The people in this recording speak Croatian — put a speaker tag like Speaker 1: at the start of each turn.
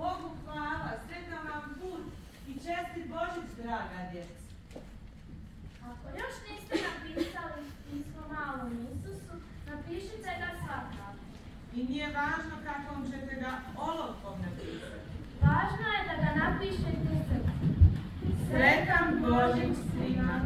Speaker 1: Bogu hvala, sretan vam put i čestit Božić, draga djeca.
Speaker 2: Ako još niste napisali pismo malom Isusu, napišite ga svakako.
Speaker 1: I nije važno kakvom ćete ga olovkom napisati.
Speaker 2: Važno je da ga napišete. Sretan Božić svima!